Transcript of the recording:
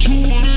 to